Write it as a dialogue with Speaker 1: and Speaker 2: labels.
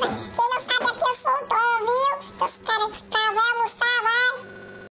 Speaker 1: Come on.